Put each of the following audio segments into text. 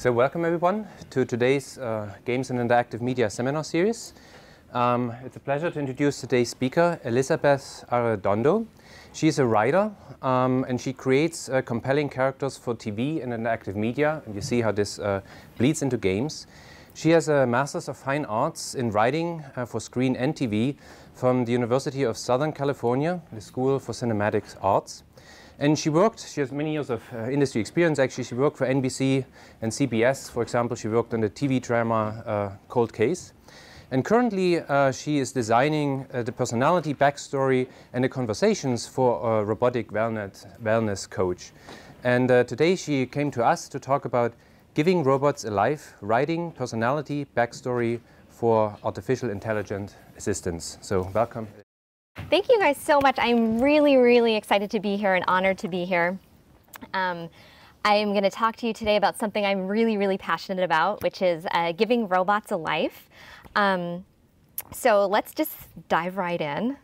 So welcome everyone to today's uh, Games and Interactive Media seminar series. Um, it's a pleasure to introduce today's speaker, Elizabeth Arredondo. She's a writer um, and she creates uh, compelling characters for TV and interactive media and you see how this uh, bleeds into games. She has a Master's of Fine Arts in Writing uh, for Screen and TV from the University of Southern California, the School for Cinematic Arts. And she worked, she has many years of uh, industry experience actually. She worked for NBC and CBS. For example, she worked on the TV drama uh, Cold Case. And currently, uh, she is designing uh, the personality backstory and the conversations for a robotic wellness, wellness coach. And uh, today she came to us to talk about giving robots a life, writing personality backstory for artificial intelligent assistants. So welcome. Thank you guys so much. I'm really, really excited to be here and honored to be here. Um, I'm going to talk to you today about something I'm really, really passionate about, which is uh, giving robots a life. Um, so let's just dive right in.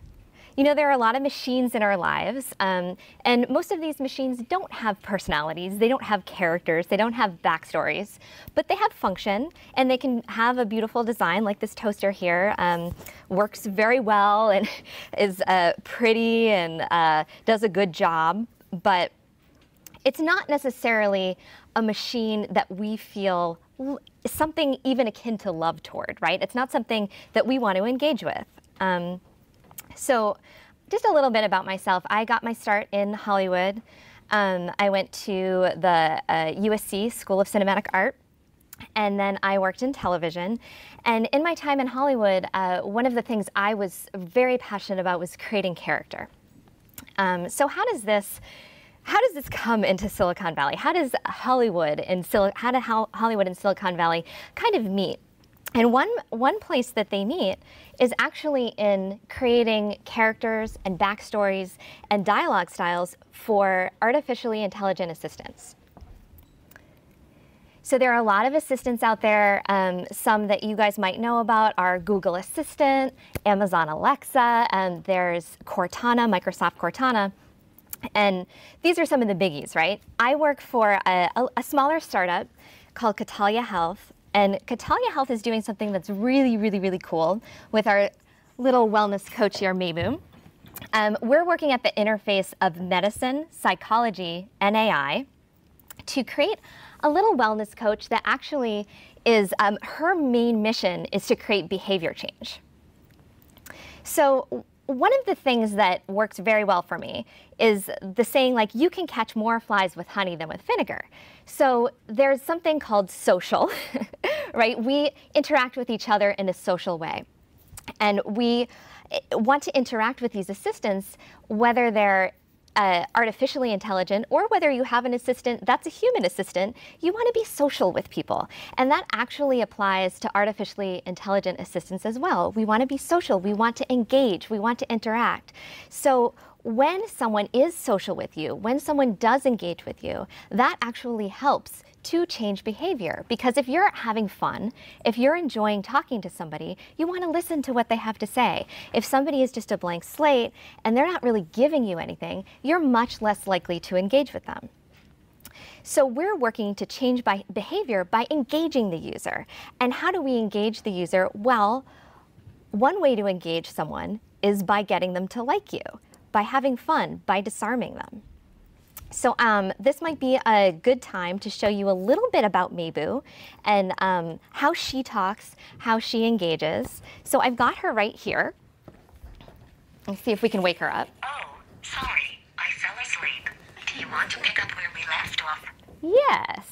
You know, there are a lot of machines in our lives, um, and most of these machines don't have personalities, they don't have characters, they don't have backstories, but they have function, and they can have a beautiful design like this toaster here. Um, works very well and is uh, pretty and uh, does a good job, but it's not necessarily a machine that we feel something even akin to love toward, right? It's not something that we want to engage with. Um, so just a little bit about myself. I got my start in Hollywood. Um, I went to the uh, USC School of Cinematic Art. And then I worked in television. And in my time in Hollywood, uh, one of the things I was very passionate about was creating character. Um, so how does this how does this come into Silicon Valley? How does Hollywood and Sil- how do Hollywood and Silicon Valley kind of meet? And one, one place that they meet is actually in creating characters and backstories and dialogue styles for artificially intelligent assistants. So there are a lot of assistants out there. Um, some that you guys might know about are Google Assistant, Amazon Alexa, and there's Cortana, Microsoft Cortana. And these are some of the biggies, right? I work for a, a, a smaller startup called Catalia Health, and Catalia Health is doing something that's really, really, really cool with our little wellness coach here, Mabu. Um, we're working at the interface of medicine, psychology, and AI to create a little wellness coach that actually is um, her main mission is to create behavior change. So one of the things that works very well for me is the saying like you can catch more flies with honey than with vinegar. So there's something called social, right? We interact with each other in a social way. And we eh, want to interact with these assistants whether they're uh, artificially intelligent or whether you have an assistant that's a human assistant, you want to be social with people. And that actually applies to artificially intelligent assistants as well. We want to be social, we want to engage, we want to interact. So when someone is social with you, when someone does engage with you, that actually helps to change behavior. Because if you're having fun, if you're enjoying talking to somebody, you want to listen to what they have to say. If somebody is just a blank slate and they're not really giving you anything, you're much less likely to engage with them. So we're working to change by behavior by engaging the user. And how do we engage the user? Well, one way to engage someone is by getting them to like you, by having fun, by disarming them. So um, this might be a good time to show you a little bit about Mabu and um, how she talks, how she engages. So I've got her right here. Let's see if we can wake her up. Oh, sorry. I fell asleep. Do you want to pick up where we left off? Yes.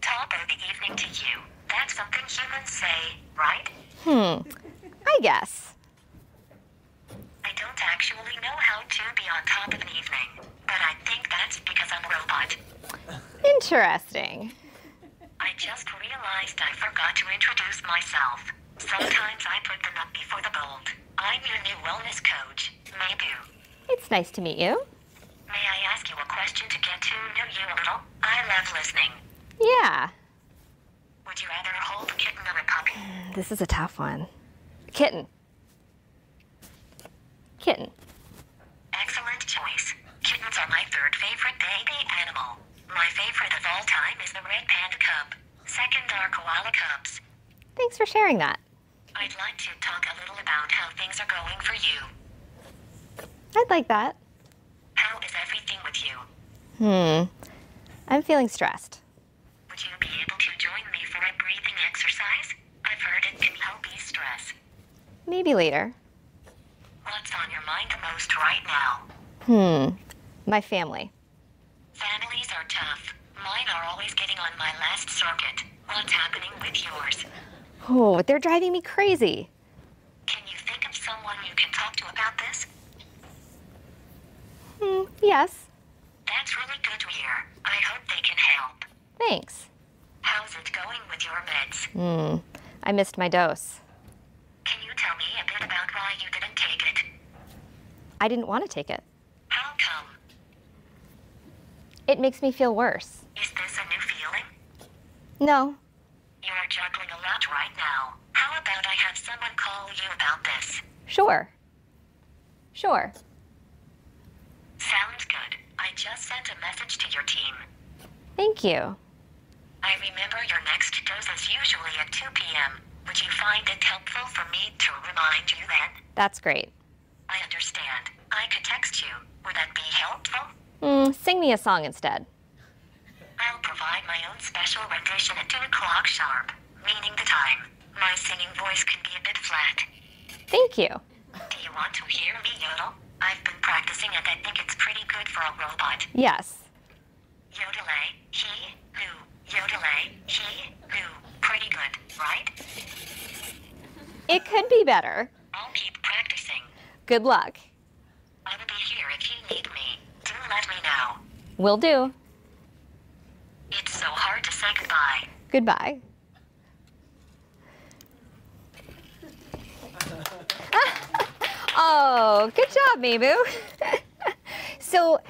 Top of the evening to you. That's something humans say, right? Hmm. I guess. I don't actually know how to be on top of an evening but I think that's because I'm a robot. Interesting. I just realized I forgot to introduce myself. Sometimes I put the nut before the bolt. I'm your new wellness coach, Mabu. It's nice to meet you. May I ask you a question to get to know you a little? I love listening. Yeah. Would you rather hold a kitten or a puppy? This is a tough one. Kitten. Kitten. Excellent choice. Kittens are my third favorite baby animal. My favorite of all time is the red panda cub. Second are koala cubs. Thanks for sharing that. I'd like to talk a little about how things are going for you. I'd like that. How is everything with you? Hmm. I'm feeling stressed. Would you be able to join me for a breathing exercise? I've heard it can help ease stress. Maybe later. What's on your mind the most right now? Hmm. My family. Families are tough. Mine are always getting on my last circuit. What's happening with yours? Oh, they're driving me crazy. Can you think of someone you can talk to about this? Hmm. Yes. That's really good to hear. I hope they can help. Thanks. How's it going with your meds? Hmm. I missed my dose. Can you tell me a bit about why you didn't take it? I didn't want to take it. It makes me feel worse. Is this a new feeling? No. You're juggling a lot right now. How about I have someone call you about this? Sure. Sure. Sounds good. I just sent a message to your team. Thank you. I remember your next dose is usually at 2 p.m. Would you find it helpful for me to remind you then? That's great. I understand. I could text you. Would that be helpful? Hmm. Sing me a song instead. I'll provide my own special rendition at 2 o'clock sharp, meaning the time. My singing voice can be a bit flat. Thank you. Do you want to hear me yodel? I've been practicing and I think it's pretty good for a robot. Yes. Yodelay, he, who, yodelay, he, who. Pretty good, right? It could be better. I'll keep practicing. Good luck. I will be here if you need me. Do let me know. Will do. It's so hard to say goodbye. Goodbye. oh, good job, Mabu. so,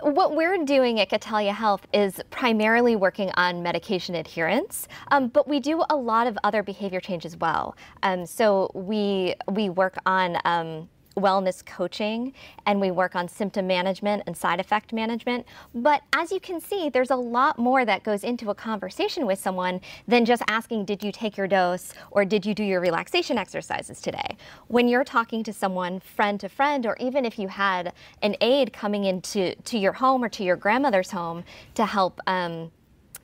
what we're doing at Catalia Health is primarily working on medication adherence, um, but we do a lot of other behavior change as well. Um, so we we work on um, wellness coaching and we work on symptom management and side effect management. But as you can see, there's a lot more that goes into a conversation with someone than just asking, Did you take your dose or did you do your relaxation exercises today? When you're talking to someone, friend to friend, or even if you had an aide coming into to your home or to your grandmother's home to help. Um,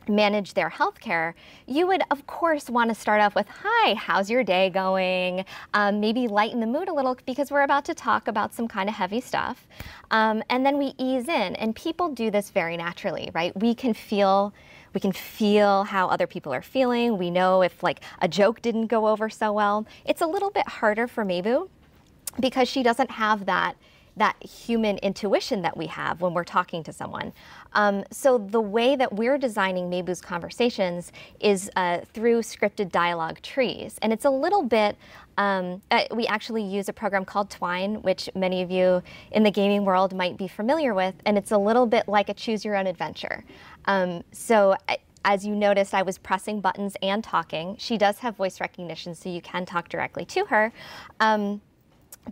manage their health care, you would, of course, want to start off with, Hi, how's your day going? Um, maybe lighten the mood a little because we're about to talk about some kind of heavy stuff. Um, and then we ease in, and people do this very naturally, right? We can feel. We can feel how other people are feeling. We know if like a joke didn't go over so well. It's a little bit harder for Mabu because she doesn't have that that human intuition that we have when we're talking to someone. Um, so the way that we're designing Mabu's conversations is uh, through scripted dialogue trees, and it's a little bit. Um, uh, we actually use a program called Twine, which many of you in the gaming world might be familiar with, and it's a little bit like a choose your own adventure. Um, so. I, as you noticed, I was pressing buttons and talking. She does have voice recognition, so you can talk directly to her. Um,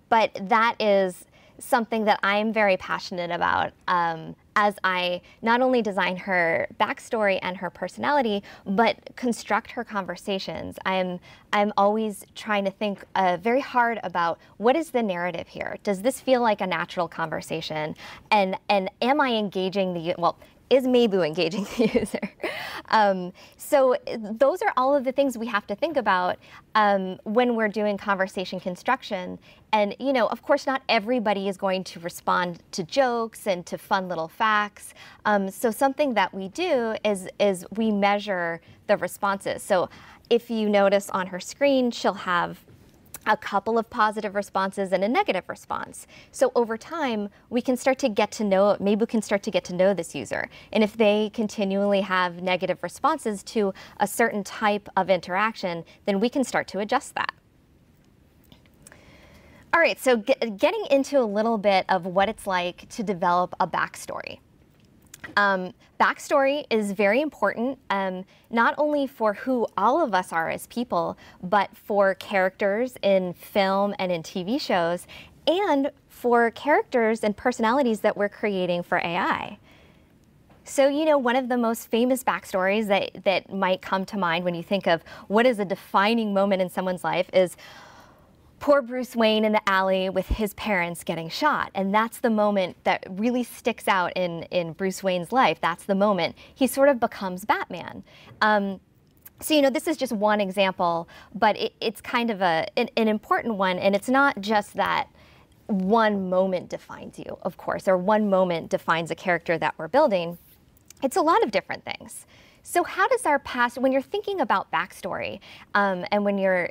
but that is something that I'm very passionate about um, as I not only design her backstory and her personality, but construct her conversations. I'm I'm always trying to think uh, very hard about what is the narrative here. Does this feel like a natural conversation? And and am I engaging the well? Is Mabu engaging the user? Um, so those are all of the things we have to think about um, when we're doing conversation construction. And you know, of course, not everybody is going to respond to jokes and to fun little facts. Um, so something that we do is is we measure the responses. So if you notice on her screen, she'll have a couple of positive responses and a negative response. So over time, we can start to get to know, maybe we can start to get to know this user. And if they continually have negative responses to a certain type of interaction, then we can start to adjust that. All right, so get, getting into a little bit of what it's like to develop a backstory. Um, backstory is very important, um, not only for who all of us are as people, but for characters in film and in TV shows, and for characters and personalities that we're creating for AI. So, you know, one of the most famous backstories that, that might come to mind when you think of what is a defining moment in someone's life is poor Bruce Wayne in the alley with his parents getting shot. And that's the moment that really sticks out in, in Bruce Wayne's life. That's the moment he sort of becomes Batman. Um, so, you know, this is just one example, but it, it's kind of a, an, an important one. And it's not just that one moment defines you, of course, or one moment defines a character that we're building. It's a lot of different things. So how does our past, when you're thinking about backstory, um, and when you're,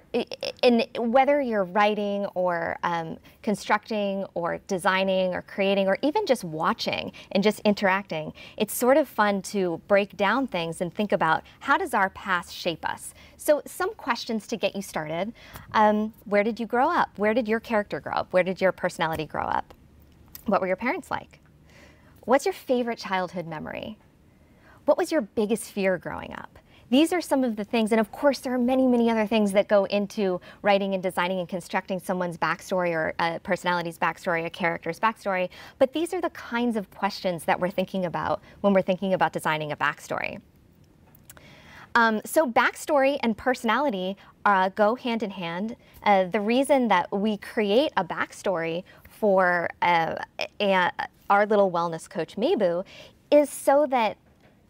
in whether you're writing or um, constructing or designing or creating or even just watching and just interacting, it's sort of fun to break down things and think about how does our past shape us. So some questions to get you started. Um, where did you grow up? Where did your character grow up? Where did your personality grow up? What were your parents like? What's your favorite childhood memory? What was your biggest fear growing up? These are some of the things, and of course, there are many, many other things that go into writing and designing and constructing someone's backstory or a personality's backstory, a character's backstory. But these are the kinds of questions that we're thinking about when we're thinking about designing a backstory. Um, so backstory and personality uh, go hand in hand. Uh, the reason that we create a backstory for uh, our little wellness coach, Mabu, is so that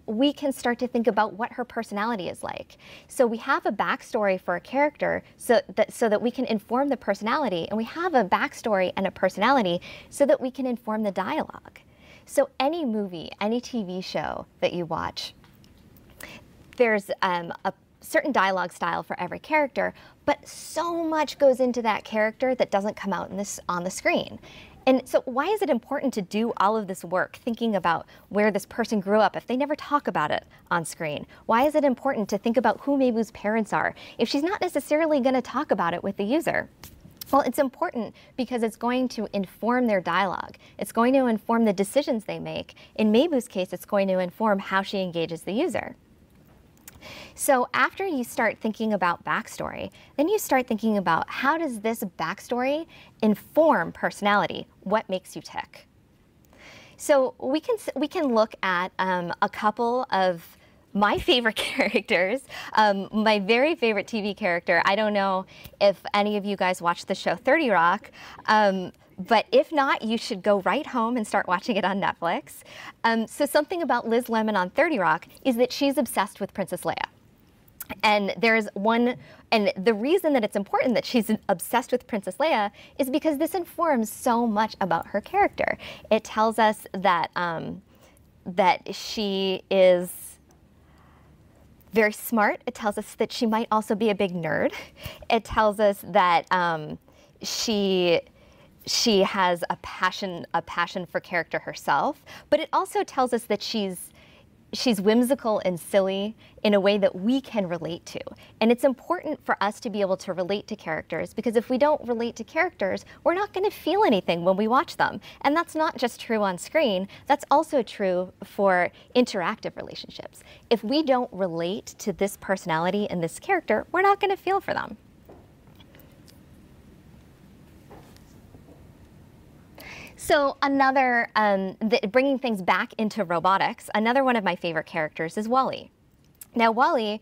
we can start to think about what her personality is like. So we have a backstory for a character so that, so that we can inform the personality, and we have a backstory and a personality so that we can inform the dialogue. So any movie, any TV show that you watch, there's um, a certain dialogue style for every character, but so much goes into that character that doesn't come out in this, on the screen. And so why is it important to do all of this work thinking about where this person grew up if they never talk about it on screen? Why is it important to think about who Mabu's parents are if she's not necessarily going to talk about it with the user? Well, it's important because it's going to inform their dialogue. It's going to inform the decisions they make. In Mabu's case, it's going to inform how she engages the user. So after you start thinking about backstory, then you start thinking about how does this backstory inform personality? What makes you tick? So we can, we can look at um, a couple of my favorite characters, um, my very favorite TV character. I don't know if any of you guys watch the show 30 Rock. Um, but if not, you should go right home and start watching it on Netflix. Um, so something about Liz Lemon on 30 Rock is that she's obsessed with Princess Leia. And there's one, and the reason that it's important that she's obsessed with Princess Leia is because this informs so much about her character. It tells us that um, that she is very smart. It tells us that she might also be a big nerd. It tells us that um, she she has a passion a passion for character herself, but it also tells us that she's she's whimsical and silly in a way that we can relate to. And it's important for us to be able to relate to characters because if we don't relate to characters, we're not going to feel anything when we watch them. And that's not just true on screen, that's also true for interactive relationships. If we don't relate to this personality and this character, we're not going to feel for them. So another, um, bringing things back into robotics, another one of my favorite characters is WALL-E. Now WALL-E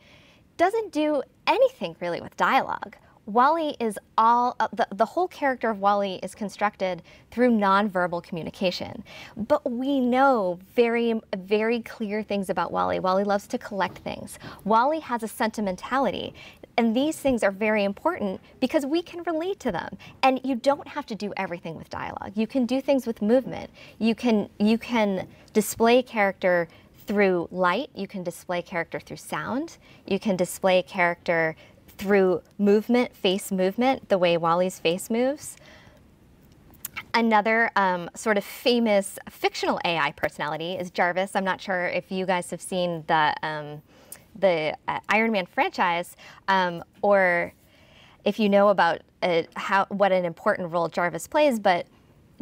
doesn't do anything really with dialogue. WALL-E is all, uh, the, the whole character of WALL-E is constructed through nonverbal communication. But we know very, very clear things about WALL-E. WALL-E loves to collect things. WALL-E has a sentimentality. And these things are very important because we can relate to them. And you don't have to do everything with dialogue. You can do things with movement. You can, you can display character through light. You can display character through sound. You can display character through movement, face movement, the way WALL-E's face moves. Another um, sort of famous fictional AI personality is Jarvis. I'm not sure if you guys have seen the um, the uh, Iron Man franchise, um, or if you know about uh, how what an important role Jarvis plays, but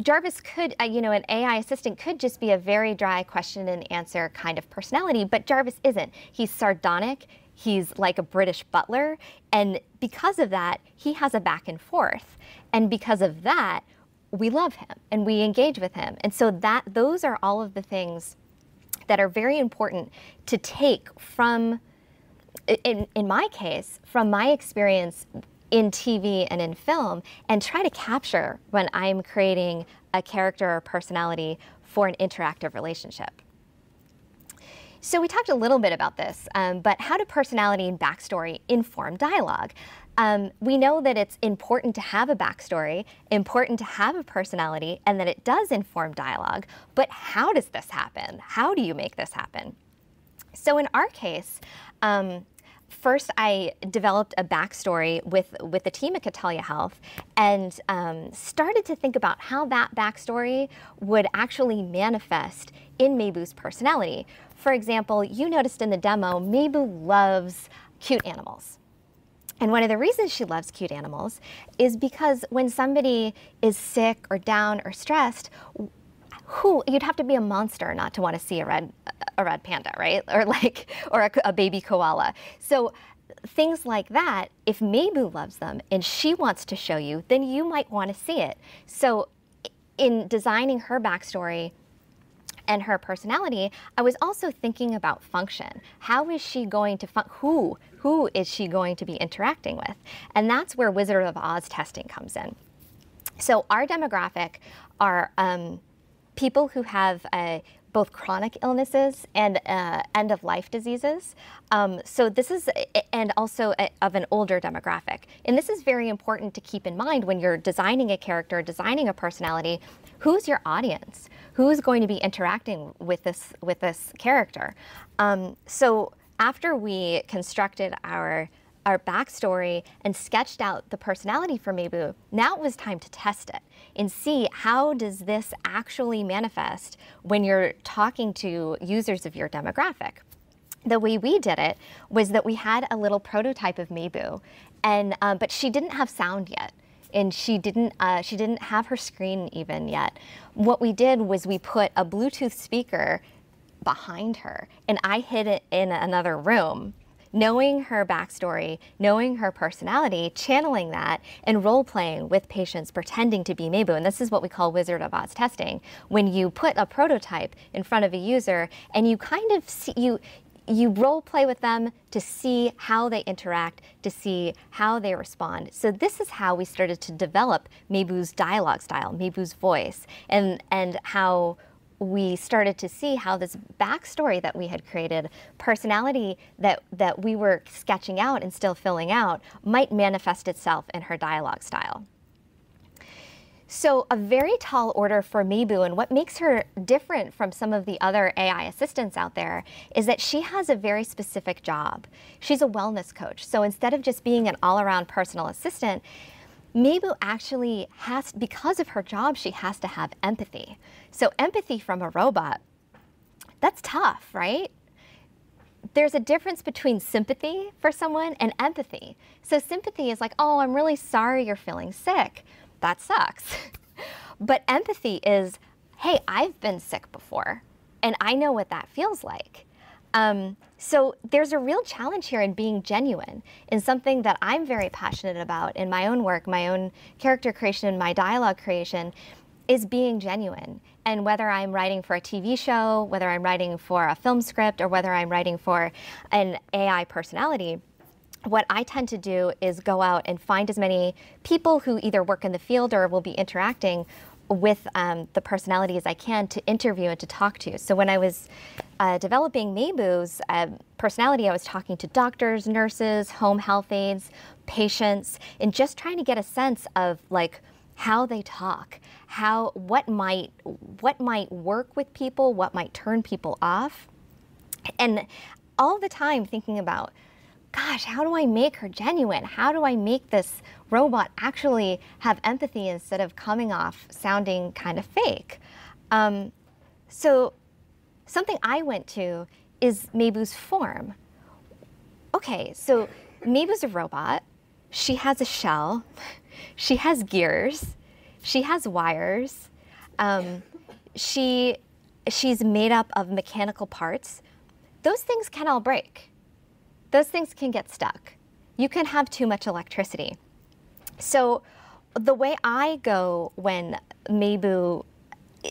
Jarvis could, uh, you know, an AI assistant could just be a very dry question and answer kind of personality, but Jarvis isn't. He's sardonic. He's like a British butler. And because of that, he has a back and forth. And because of that, we love him and we engage with him. And so that those are all of the things that are very important to take from, in, in my case, from my experience in TV and in film and try to capture when I'm creating a character or personality for an interactive relationship. So we talked a little bit about this, um, but how do personality and backstory inform dialogue? Um, we know that it's important to have a backstory, important to have a personality, and that it does inform dialogue. But how does this happen? How do you make this happen? So in our case, um, first I developed a backstory with, with the team at Catalia Health and um, started to think about how that backstory would actually manifest in Mabu's personality. For example, you noticed in the demo, Mabu loves cute animals. And one of the reasons she loves cute animals is because when somebody is sick or down or stressed, who you'd have to be a monster not to want to see a red a red panda, right? Or like or a, a baby koala. So things like that, if Mabu loves them and she wants to show you, then you might want to see it. So in designing her backstory, and her personality, I was also thinking about function. How is she going to fun- who who is she going to be interacting with? And that's where Wizard of Oz testing comes in. So our demographic are um, people who have uh, both chronic illnesses and uh, end of life diseases. Um, so this is, and also a, of an older demographic. And this is very important to keep in mind when you're designing a character, designing a personality. Who's your audience? Who's going to be interacting with this with this character. Um, so after we constructed our our backstory and sketched out the personality for Mabu, now it was time to test it and see how does this actually manifest when you're talking to users of your demographic. The way we did it was that we had a little prototype of Mabu, and um, but she didn't have sound yet and she didn't uh, she didn't have her screen even yet. What we did was we put a Bluetooth speaker behind her, and I hid it in another room. Knowing her backstory, knowing her personality, channeling that, and role playing with patients pretending to be Mabu. And this is what we call Wizard of Oz testing. When you put a prototype in front of a user and you kind of see, you, you role play with them to see how they interact, to see how they respond. So this is how we started to develop Mabu's dialogue style, Mabu's voice, and, and how we started to see how this backstory that we had created, personality that, that we were sketching out and still filling out, might manifest itself in her dialogue style. So a very tall order for Mabu and what makes her different from some of the other AI assistants out there is that she has a very specific job. She's a wellness coach. So instead of just being an all-around personal assistant, Mabu actually has, because of her job, she has to have empathy. So empathy from a robot, that's tough, right? There's a difference between sympathy for someone and empathy. So sympathy is like, oh, I'm really sorry you're feeling sick that sucks. but empathy is, hey, I've been sick before, and I know what that feels like. Um, so there's a real challenge here in being genuine in something that I'm very passionate about in my own work, my own character creation, and my dialogue creation, is being genuine. And whether I'm writing for a TV show, whether I'm writing for a film script, or whether I'm writing for an AI personality, what I tend to do is go out and find as many people who either work in the field or will be interacting with um, the personality as I can to interview and to talk to. So when I was uh, developing Mabu's uh, personality, I was talking to doctors, nurses, home health aides, patients, and just trying to get a sense of like how they talk, how what might what might work with people, what might turn people off, and all the time thinking about gosh, how do I make her genuine? How do I make this robot actually have empathy instead of coming off sounding kind of fake? Um, so something I went to is Mabu's form. Okay, so Mabu's a robot. She has a shell. She has gears. She has wires. Um, she, she's made up of mechanical parts. Those things can all break those things can get stuck. You can have too much electricity. So the way I go when Mabu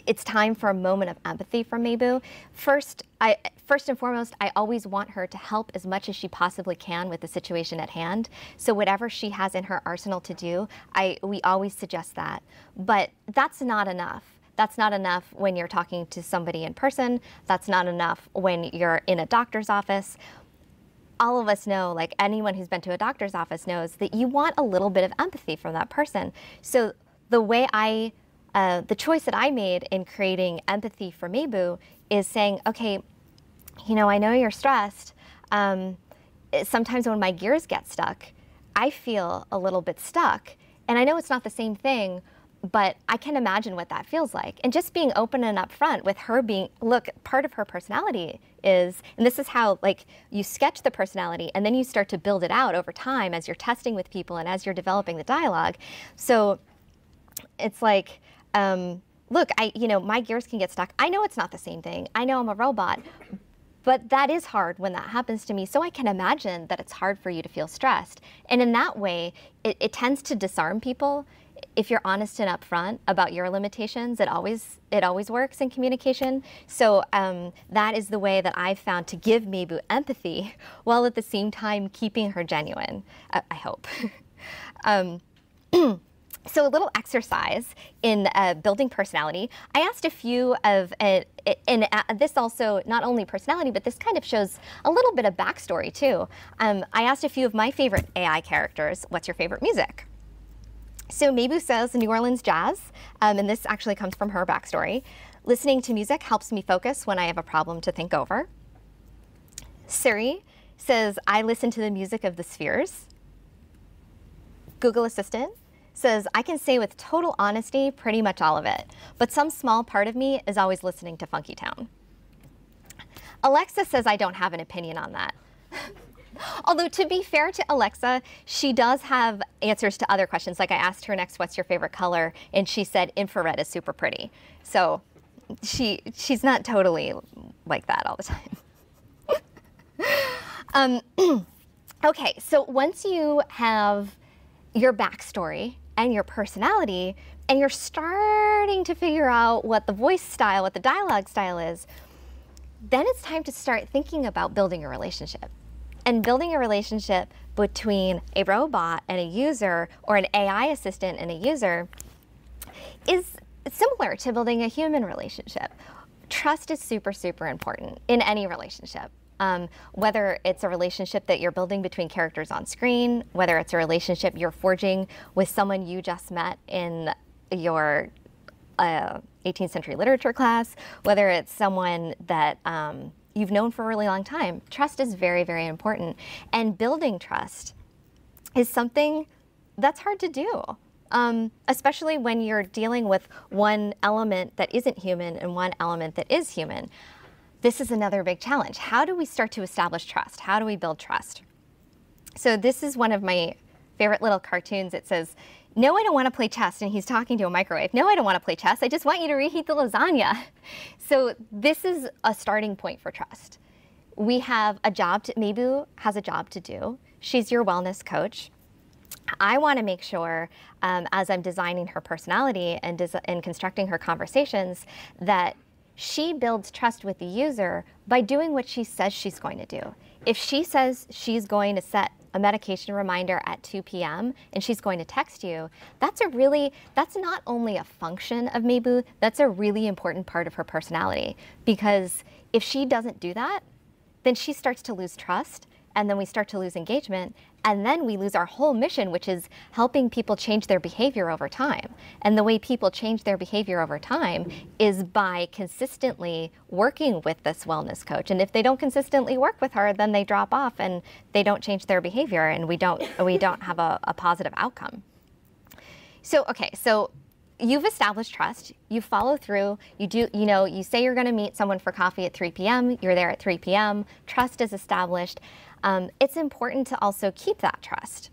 it's time for a moment of empathy from Mabu. First, I, first and foremost, I always want her to help as much as she possibly can with the situation at hand. So whatever she has in her arsenal to do, I, we always suggest that. But that's not enough. That's not enough when you're talking to somebody in person. That's not enough when you're in a doctor's office. All of us know, like anyone who's been to a doctor's office knows, that you want a little bit of empathy from that person. So the way I uh, the choice that I made in creating empathy for Mabu is saying, okay, you know, I know you're stressed. Um, sometimes when my gears get stuck, I feel a little bit stuck. And I know it's not the same thing, but I can imagine what that feels like. And just being open and upfront with her being, look, part of her personality is, and this is how like you sketch the personality and then you start to build it out over time as you're testing with people and as you're developing the dialogue. So it's like, um, look, I, you know, my gears can get stuck. I know it's not the same thing. I know I'm a robot, but that is hard when that happens to me. So I can imagine that it's hard for you to feel stressed. And in that way, it, it tends to disarm people. If you're honest and upfront about your limitations, it always it always works in communication. So um, that is the way that I've found to give Mabu empathy, while at the same time keeping her genuine. I, I hope. um, So a little exercise in uh, building personality. I asked a few of, uh, and uh, this also not only personality, but this kind of shows a little bit of backstory too. Um, I asked a few of my favorite AI characters, what's your favorite music? So Mabu says New Orleans jazz, um, and this actually comes from her backstory. Listening to music helps me focus when I have a problem to think over. Siri says, I listen to the music of the spheres. Google Assistant says, I can say with total honesty pretty much all of it, but some small part of me is always listening to Funky Town. Alexa says I don't have an opinion on that. Although to be fair to Alexa, she does have answers to other questions. Like I asked her next, what's your favorite color? And she said infrared is super pretty. So she she's not totally like that all the time. um, okay, so once you have your backstory and your personality, and you're starting to figure out what the voice style, what the dialogue style is, then it's time to start thinking about building a relationship. And building a relationship between a robot and a user, or an AI assistant and a user, is similar to building a human relationship. Trust is super, super important in any relationship. Um, whether it's a relationship that you're building between characters on screen, whether it's a relationship you're forging with someone you just met in your uh, 18th century literature class, whether it's someone that um, you've known for a really long time. Trust is very, very important. And building trust is something that's hard to do. Um, especially when you're dealing with one element that isn't human and one element that is human this is another big challenge. How do we start to establish trust? How do we build trust? So this is one of my favorite little cartoons. It says, no, I don't want to play chess. And he's talking to a microwave. No, I don't want to play chess. I just want you to reheat the lasagna. So this is a starting point for trust. We have a job to, has a job to do. She's your wellness coach. I want to make sure, um, as I'm designing her personality and, and constructing her conversations, that she builds trust with the user by doing what she says she's going to do. If she says she's going to set a medication reminder at 2 p.m. and she's going to text you, that's a really, that's not only a function of Mabu, that's a really important part of her personality. Because if she doesn't do that, then she starts to lose trust and then we start to lose engagement and then we lose our whole mission which is helping people change their behavior over time. And the way people change their behavior over time is by consistently working with this wellness coach. And if they don't consistently work with her then they drop off and they don't change their behavior and we don't we don't have a, a positive outcome. So okay so you've established trust, you follow through, you do, you know, you say you're going to meet someone for coffee at 3 p.m., you're there at 3 p.m., trust is established um, it's important to also keep that trust.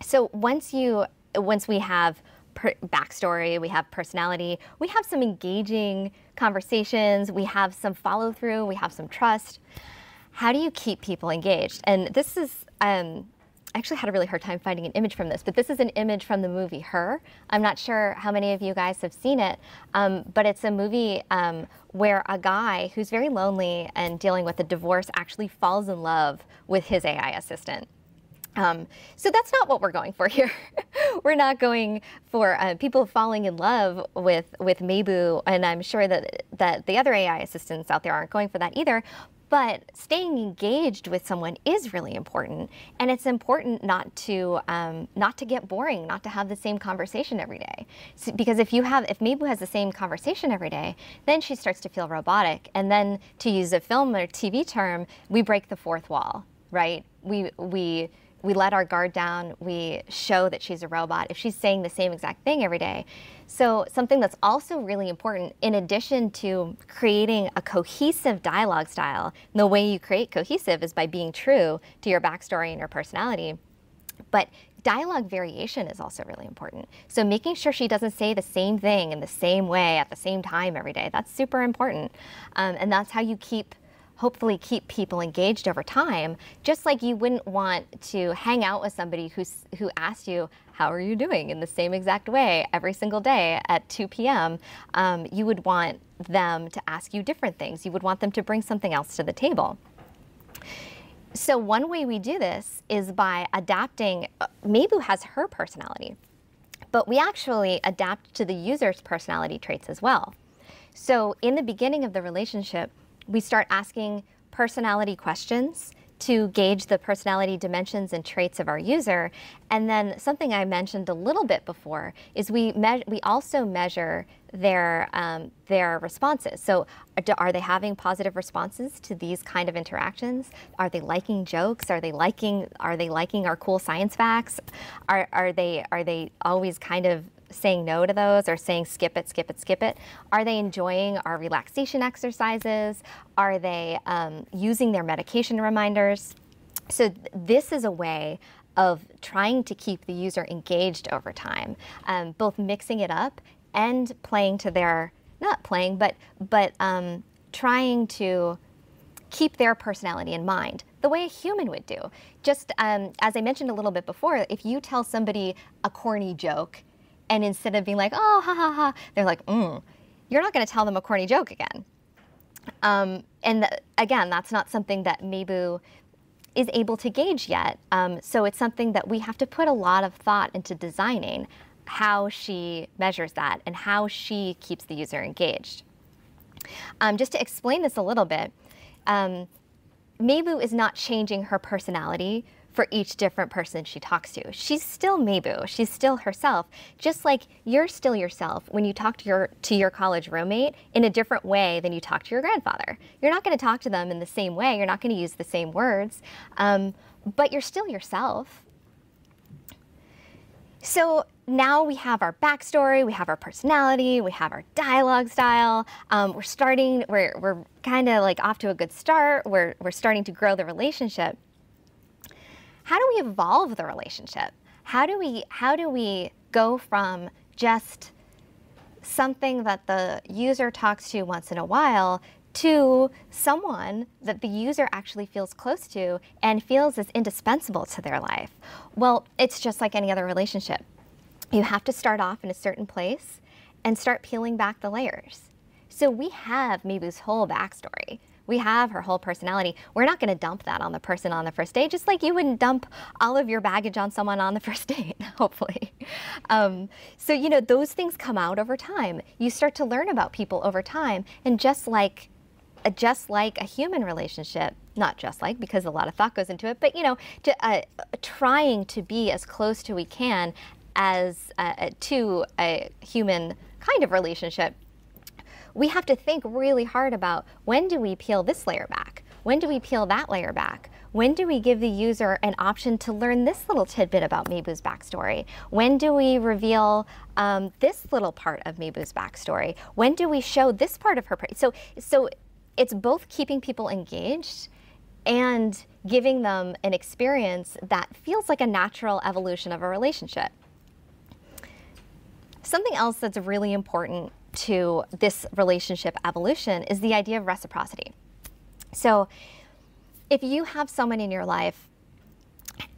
So once you, once we have backstory, we have personality, we have some engaging conversations, we have some follow through, we have some trust. How do you keep people engaged? And this is, um, I actually had a really hard time finding an image from this, but this is an image from the movie Her. I'm not sure how many of you guys have seen it, um, but it's a movie um, where a guy who's very lonely and dealing with a divorce actually falls in love with his AI assistant. Um, so that's not what we're going for here. we're not going for uh, people falling in love with with Mabu, and I'm sure that that the other AI assistants out there aren't going for that either. But staying engaged with someone is really important, and it's important not to um, not to get boring, not to have the same conversation every day. So, because if you have, if Mabu has the same conversation every day, then she starts to feel robotic, and then to use a film or TV term, we break the fourth wall, right? We we we let our guard down, we show that she's a robot if she's saying the same exact thing every day. So, something that's also really important, in addition to creating a cohesive dialogue style, the way you create cohesive is by being true to your backstory and your personality. But dialogue variation is also really important. So, making sure she doesn't say the same thing in the same way at the same time every day, that's super important. Um, and that's how you keep hopefully keep people engaged over time, just like you wouldn't want to hang out with somebody who's, who asked you, how are you doing in the same exact way every single day at 2 p.m. Um, you would want them to ask you different things. You would want them to bring something else to the table. So one way we do this is by adapting, uh, Mabu has her personality, but we actually adapt to the user's personality traits as well. So in the beginning of the relationship, we start asking personality questions to gauge the personality dimensions and traits of our user. And then something I mentioned a little bit before is we we also measure their um, their responses. So are they having positive responses to these kind of interactions? Are they liking jokes? Are they liking are they liking our cool science facts? Are are they are they always kind of saying no to those or saying skip it, skip it, skip it? Are they enjoying our relaxation exercises? Are they um, using their medication reminders? So th this is a way of trying to keep the user engaged over time, um, both mixing it up and playing to their, not playing, but, but um, trying to keep their personality in mind the way a human would do. Just um, as I mentioned a little bit before, if you tell somebody a corny joke and instead of being like, oh, ha, ha, ha, they're like, mm, you're not going to tell them a corny joke again. Um, and th again, that's not something that Mabu is able to gauge yet. Um, so it's something that we have to put a lot of thought into designing how she measures that and how she keeps the user engaged. Um, just to explain this a little bit, um, is not changing her personality for each different person she talks to. She's still Mabu. She's still herself. Just like you're still yourself when you talk to your to your college roommate in a different way than you talk to your grandfather. You're not going to talk to them in the same way. You're not going to use the same words, um, but you're still yourself. So now we have our backstory, we have our personality, we have our dialogue style. Um, we're starting, we're, we're kind of like off to a good start. We're, we're starting to grow the relationship how do we evolve the relationship? How do we how do we go from just something that the user talks to once in a while to someone that the user actually feels close to and feels is indispensable to their life? Well, it's just like any other relationship. You have to start off in a certain place and start peeling back the layers. So we have Mabu's whole backstory. We have her whole personality. We're not going to dump that on the person on the first date, just like you wouldn't dump all of your baggage on someone on the first date, hopefully. Um, so, you know, those things come out over time. You start to learn about people over time. And just like uh, just like a human relationship, not just like because a lot of thought goes into it, but you know, to, uh, trying to be as close to we can as uh, to a human kind of relationship we have to think really hard about when do we peel this layer back? When do we peel that layer back? When do we give the user an option to learn this little tidbit about Mabu's backstory? When do we reveal um, this little part of Mabu's backstory? When do we show this part of her? So, so it's both keeping people engaged and giving them an experience that feels like a natural evolution of a relationship. Something else that's really important to this relationship evolution is the idea of reciprocity. So if you have someone in your life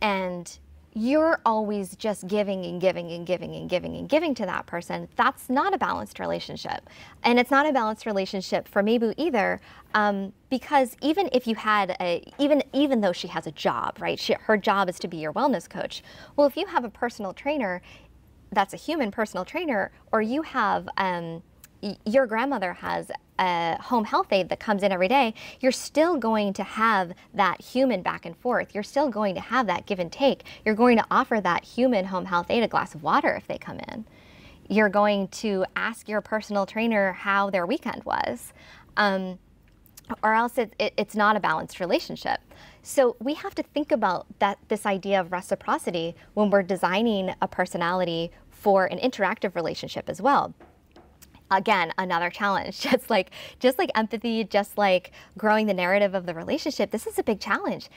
and you're always just giving and giving and giving and giving and giving to that person, that's not a balanced relationship. And it's not a balanced relationship for Mabu either, um, because even if you had a, even even though she has a job, right? She, her job is to be your wellness coach. Well, if you have a personal trainer, that's a human personal trainer, or you have um, your grandmother has a home health aide that comes in every day, you're still going to have that human back and forth. You're still going to have that give and take. You're going to offer that human home health aide a glass of water if they come in. You're going to ask your personal trainer how their weekend was. Um, or else it, it, it's not a balanced relationship. So we have to think about that this idea of reciprocity when we're designing a personality for an interactive relationship as well. Again another challenge just like just like empathy just like growing the narrative of the relationship this is a big challenge.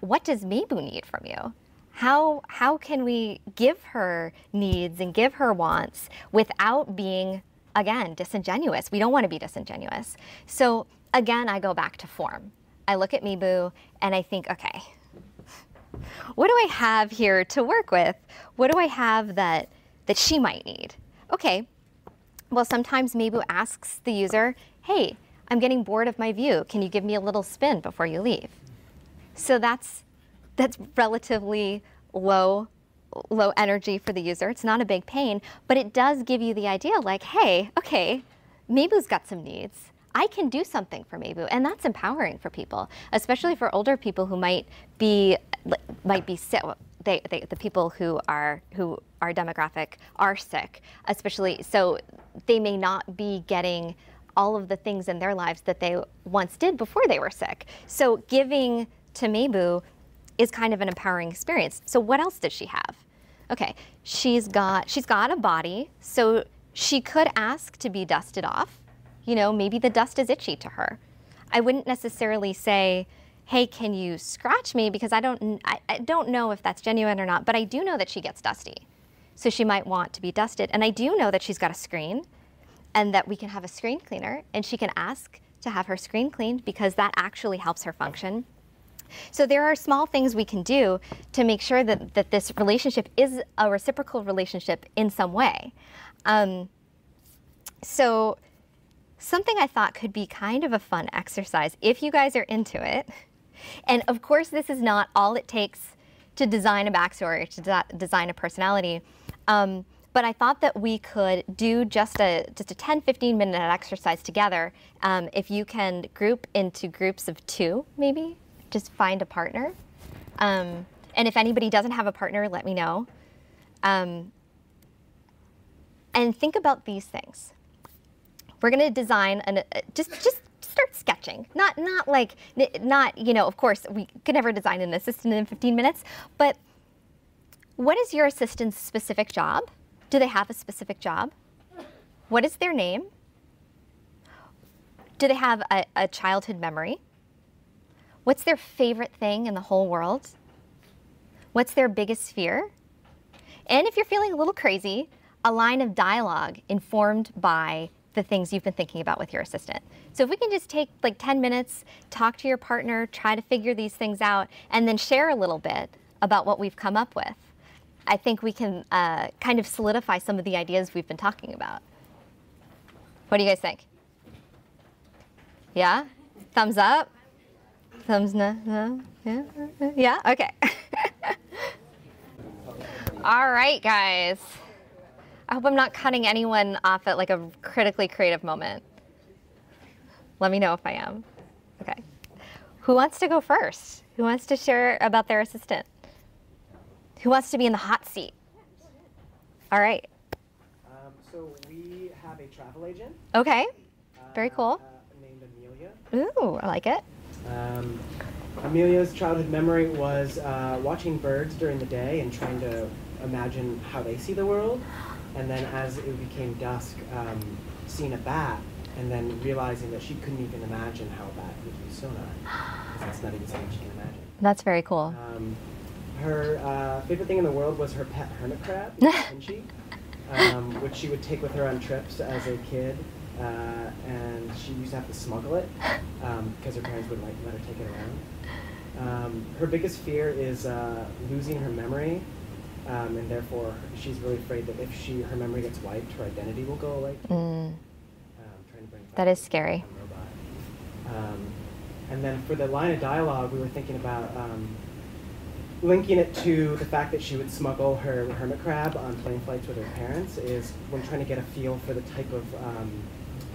What does Mabu need from you? How how can we give her needs and give her wants without being again disingenuous? We don't want to be disingenuous. So again i go back to form. I look at Mabu and i think okay what do i have here to work with? What do i have that that she might need okay well, sometimes Mabu asks the user, hey, I'm getting bored of my view. Can you give me a little spin before you leave? So that's, that's relatively low, low energy for the user. It's not a big pain, but it does give you the idea like, hey, okay, Mabu's got some needs. I can do something for Mabu, and that's empowering for people, especially for older people who might be might be sick they, they, the people who are who are demographic are sick, especially so they may not be getting all of the things in their lives that they once did before they were sick. So giving to Mabu is kind of an empowering experience. So what else does she have? Okay, she's got she's got a body, so she could ask to be dusted off. You know, maybe the dust is itchy to her. I wouldn't necessarily say, hey, can you scratch me? Because I don't, I, I, don't know if that's genuine or not, but I do know that she gets dusty. So she might want to be dusted. And I do know that she's got a screen and that we can have a screen cleaner and she can ask to have her screen cleaned because that actually helps her function. So there are small things we can do to make sure that, that this relationship is a reciprocal relationship in some way. Um, so something I thought could be kind of a fun exercise, if you guys are into it, and of course, this is not all it takes to design a backstory, to de design a personality. Um, but I thought that we could do just a just a 10, 15 minute exercise together. Um, if you can group into groups of two, maybe just find a partner. Um, and if anybody doesn't have a partner, let me know. Um, and think about these things. We're going to design an, uh, just just start sketching. Not not like not you know. Of course, we could never design an assistant in 15 minutes, but what is your assistant's specific job? Do they have a specific job? What is their name? Do they have a, a childhood memory? What's their favorite thing in the whole world? What's their biggest fear? And if you're feeling a little crazy, a line of dialogue informed by the things you've been thinking about with your assistant. So if we can just take like 10 minutes, talk to your partner, try to figure these things out, and then share a little bit about what we've come up with, I think we can uh, kind of solidify some of the ideas we've been talking about. What do you guys think? Yeah? Thumbs up? Thumbs no? no? Yeah? Yeah? Okay. All right, guys. I hope I'm not cutting anyone off at like a critically creative moment. Let me know if I am. Okay. Who wants to go first? Who wants to share about their assistant? Who wants to be in the hot seat? All right. Um, so we have a travel agent. Okay. Very cool. Uh, named Amelia. Ooh, I like it. Um, Amelia's childhood memory was uh, watching birds during the day and trying to imagine how they see the world and then as it became dusk, um, seeing a bat, and then realizing that she couldn't even imagine how a bat would use sonar, because that's not even something she can imagine. That's very cool. Um, her uh, favorite thing in the world was her pet hermit crab, Pinchy, um, which she would take with her on trips as a kid. Uh, and she used to have to smuggle it because um, her parents wouldn't like, let her take it around. Um, her biggest fear is uh, losing her memory um, and therefore she's really afraid that if she her memory gets wiped, her identity will go away. Mm, Um, trying to bring that is scary. Um, and then for the line of dialogue, we were thinking about um, linking it to the fact that she would smuggle her hermit crab on plane flights with her parents. Is when trying to get a feel for the type of um,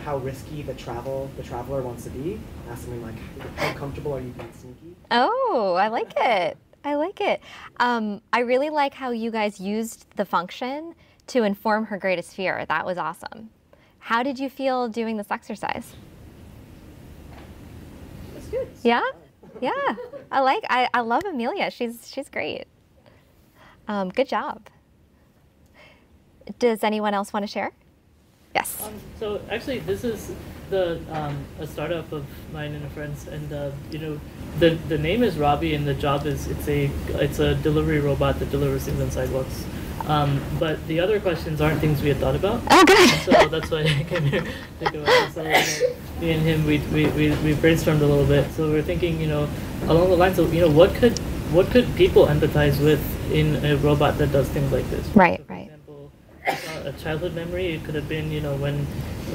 how risky the travel the traveler wants to be. Ask something like, "How comfortable are you being sneaky?" Oh, I like it. I like it. Um, I really like how you guys used the function to inform her greatest fear. That was awesome. How did you feel doing this exercise? That's good. Yeah, yeah. I like. I, I love Amelia. She's she's great. Um, good job. Does anyone else want to share? Yes. Um, so actually, this is the um, a startup of mine and a friend's, and uh, you know, the the name is Robbie, and the job is it's a it's a delivery robot that delivers things on sidewalks. Um, but the other questions aren't things we had thought about. Oh, good. so that's why I came here about. So me and him, we, we, we, we brainstormed a little bit. So we're thinking, you know, along the lines of, you know, what could what could people empathize with in a robot that does things like this? Right, right. A childhood memory. It could have been, you know, when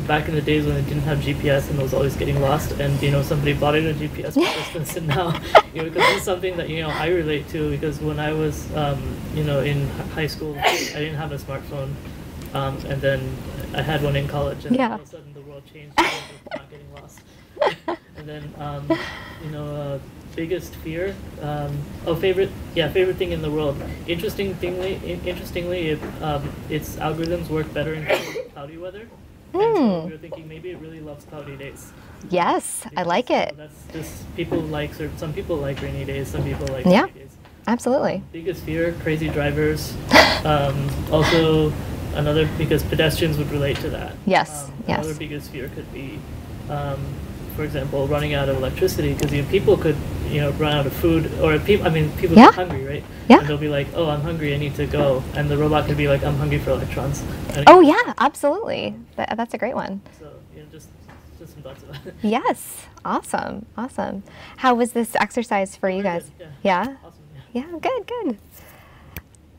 back in the days when it didn't have GPS and it was always getting lost, and you know somebody bought in a GPS for distance, and now, you know, because is something that you know I relate to because when I was, um, you know, in high school, I didn't have a smartphone, um, and then I had one in college, and Yeah. all of a sudden the world changed in terms of not getting lost. and then, um, you know, uh, biggest fear. Um, oh, favorite. Yeah, favorite thing in the world. Interesting thingly, in, interestingly, it, um, its algorithms work better in cloudy weather. And so Hmm. we were thinking maybe it really loves cloudy days. Yes, I Because, like you know, it. that's just people like some people like rainy days, some people like Yeah. days. Absolutely. Biggest fear: crazy drivers. um, also, another because pedestrians would relate to that. Yes, Um, yes. Another biggest fear could be, um, for example, running out of electricity because you know, people could you know run out of food or people. I mean, people Yeah. get hungry, right? Yeah. And they'll be like, "Oh, I'm hungry. I need to go," and the robot could be like, "I'm hungry for electrons." And Oh yeah, absolutely. That, that's a great one. So you know, just just some thoughts about it. Yes. Awesome. Awesome. How was this exercise for you guys? good, Yeah. Awesome. Yeah. Yeah. Good. Good.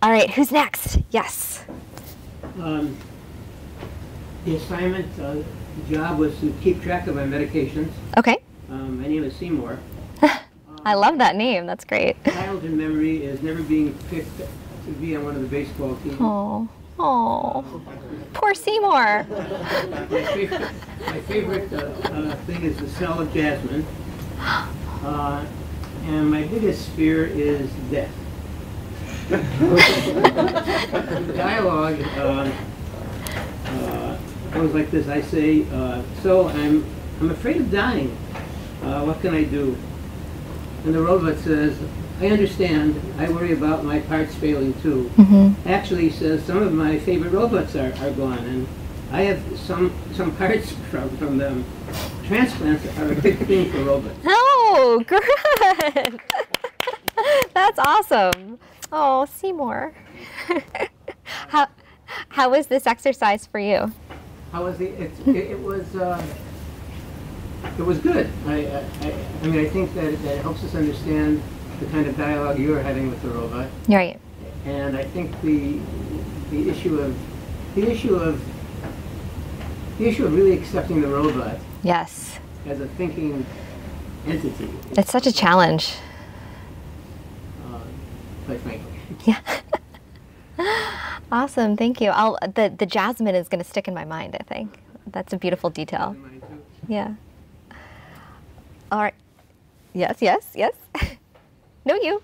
All right. Who's next? Yes. Um, The assignment, uh, the job was to keep track of my medications. Okay. Um, My name is Seymour. I love that name. That's great. Childhood memory is never being picked to be on one of the baseball teams. Oh. Oh. Poor Seymour. My favorite, my favorite uh, uh, thing is the smell of jasmine. Uh, And my biggest fear is death. The Dialogue uh, goes like this. I say, uh, so I'm, I'm afraid of dying. Uh, What can I do? And the robot says, I understand. I worry about my parts failing too. Actually, he says, some of my favorite robots are, are gone, and I have some, some parts from, from them. Transplants are a big thing for robots. Oh, good. That's awesome. Oh, Seymour. how how was this exercise for you? How was the, it, it, it was, uh, it was good. I, I, I- mean, I think that it, that helps us understand the kind of dialogue you're having with the robot. Right. And I think the, the issue of, the issue of, the issue of really accepting the robot Yes. as a thinking entity, It's such a challenge. uh, quite frankly. Yeah. awesome. Thank you. I'll the the jasmine is going to stick in my mind, I think. That's a beautiful detail. Yeah. All right. Yes, yes, yes. no, you.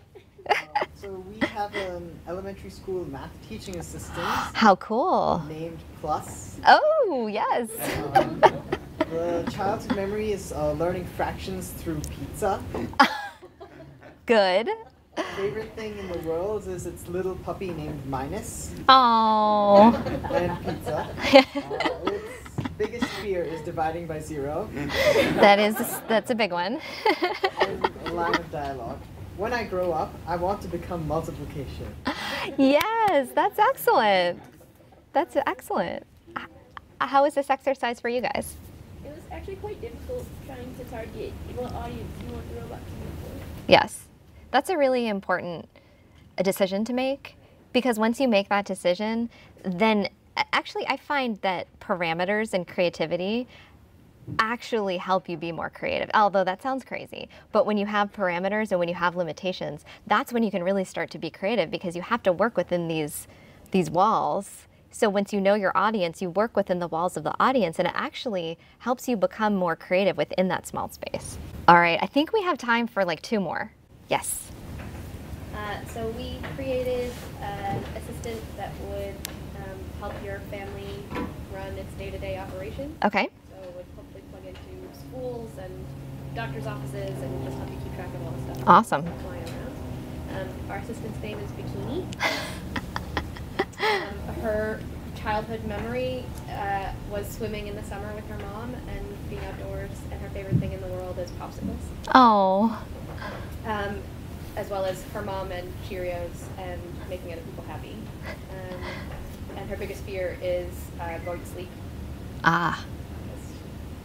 So we have an elementary school math teaching assistant How cool. named Plus. Oh, yes. Um, the childhood memory is uh, learning fractions through pizza. Good. Favorite thing in the world is its little puppy named Minus Oh. and pizza. Uh, its biggest fear is dividing by zero. that is that's a big one. And a line of dialogue. When I grow up, I want to become multiplication. yes, that's excellent. That's excellent. How was this exercise for you guys? It was actually quite difficult trying to target what audience you want the robot to be for. Yes. That's a really important uh, decision to make because once you make that decision, then actually I find that parameters and creativity actually help you be more creative. Although that sounds crazy, but when you have parameters and when you have limitations, that's when you can really start to be creative because you have to work within these these walls. So once you know your audience, you work within the walls of the audience and it actually helps you become more creative within that small space. All right, I think we have time for like two more. Yes. Uh, so we created an assistant that would um, help your family run its day-to-day operations. Okay. So it would hopefully plug into schools and doctors' offices and just help you keep track of all the stuff. Awesome. Um, our assistant's name is Bikini. um, her childhood memory uh, was swimming in the summer with her mom and being outdoors, and her favorite thing in the world is popsicles Oh. Um, as well as her mom and Cheerios and making other people happy. Um, and her biggest fear is uh, going to sleep. Ah. because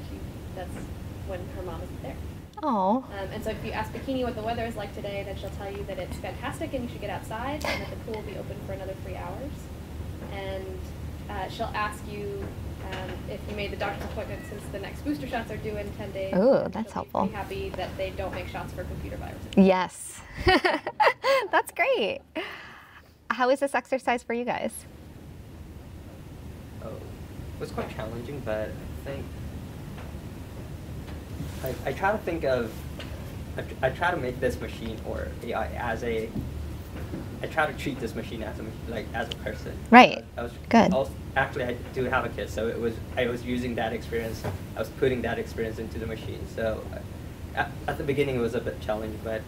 She, that's when her mom isn't there. Oh. Um, and so if you ask Bikini what the weather is like today, then she'll tell you that it's fantastic and you should get outside and that the pool will be open for another three hours. And uh, she'll ask you um, if you made the doctor's appointment since the next booster shots are due in 10 days. Ooh, and that's she'll be helpful. Be happy that they don't make shots for computer viruses. Yes. That's great. How is this exercise for you guys? Oh, it was quite challenging, but I think I, I try to think of I, I try to make this machine or AI as a I try to treat this machine as a like as a person. Right. I was Good. Also, actually, I do have a kid, so it was I was using that experience. I was putting that experience into the machine. So uh, at, at the beginning, it was a bit challenging, but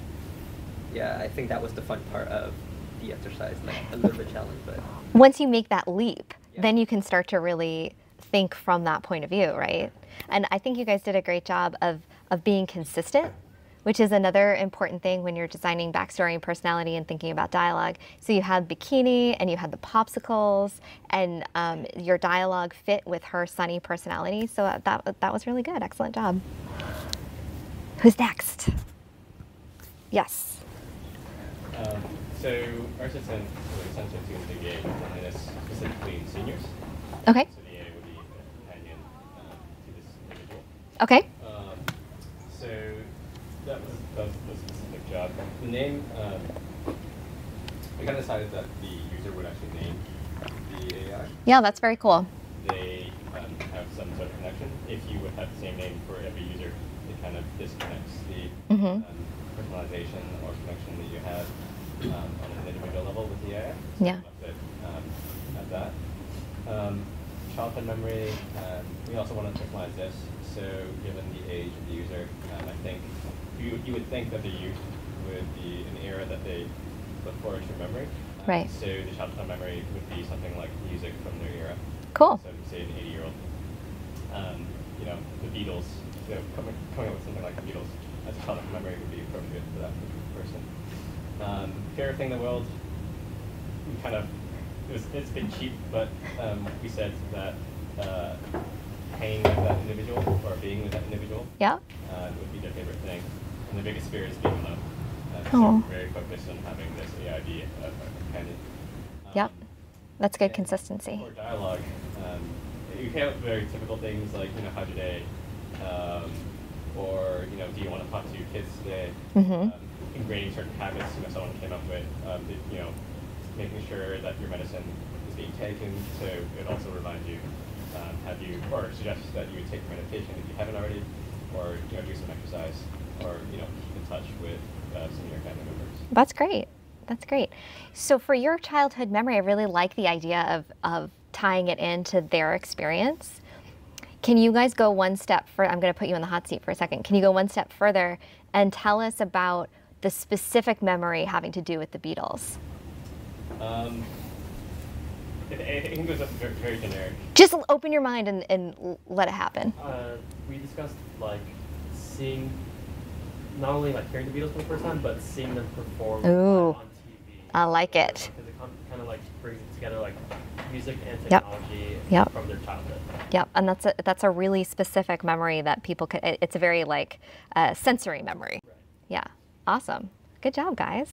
yeah, I think that was the fun part of the exercise. Like a little bit challenging, but Once you make that leap, Yeah. then you can start to really think from that point of view, right? And I think you guys did a great job of, of being consistent, which is another important thing when you're designing backstory and personality and thinking about dialogue. So you had Bikini and you had the popsicles, and um, your dialogue fit with her sunny personality. So that, that was really good. Excellent job. Who's next? Yes. Um, so our system was essentially to engage and this specifically in seniors. Okay. So the would be a companion um, to this individual. Okay. That was, that was the specific job. The name, um, we kind of decided that the user would actually name the AI. Yeah, that's very cool. They um, have some sort of connection. If you would have the same name for every user, it kind of disconnects the Mhm. um, personalization or connection that you have um, on an individual level with the AI. So Yeah. it um, at that. Um, childhood memory, we also want to personalize this. So given the age of the user, um, I think you, you would think that the youth would be an era that they look forward to memory. Um, Right. So the childhood memory would be something like music from their era. Cool. So say an 80 year old. Um, you know, the Beatles, know, coming, coming up with something like the Beatles as a childhood memory would be appropriate for that person. Um, favorite thing in the world, we kind of, it was, it's bit cheap, but um, we said that uh, hanging with that individual or being with that individual Yeah. uh, would be their favorite thing. And the biggest fear is being alone. Uh, Aw. so very focused on having this AI be a, a companion. Yep. Um, That's good consistency. For dialogue, um, you came up with very typical things like, you know, how's your day? Um, or, you know, do you want to talk to your kids today? Mhm. Um, ingraining certain habits, you know, someone came up with, um, you know, making sure that your medicine is being taken, so it also reminds you, um, have you, or suggests that you would take medication if you haven't already, or, you know, do some exercise, or, you know, keep in touch with uh, some of your family members. That's great. That's great. So for your childhood memory, I really like the idea of, of tying it into their experience. Can you guys go one step further? I'm going to put you in the hot seat for a second. Can you go one step further and tell us about the specific memory having to do with the Beatles? Um, it, it, it goes up very, very generic. Just open your mind and, and let it happen. Uh, we discussed like seeing, not only like hearing the Beatles for the first time, but seeing them perform Ooh. on TV. I like it. Because it kind of like brings it together like music and Yep. technology Yep. from their childhood. Yep, and that's a, that's a really specific memory that people could. it- It's a very like uh, sensory memory. Yeah, awesome. Good job, guys.